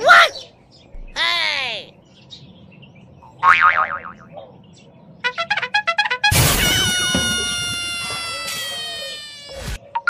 What? Hey!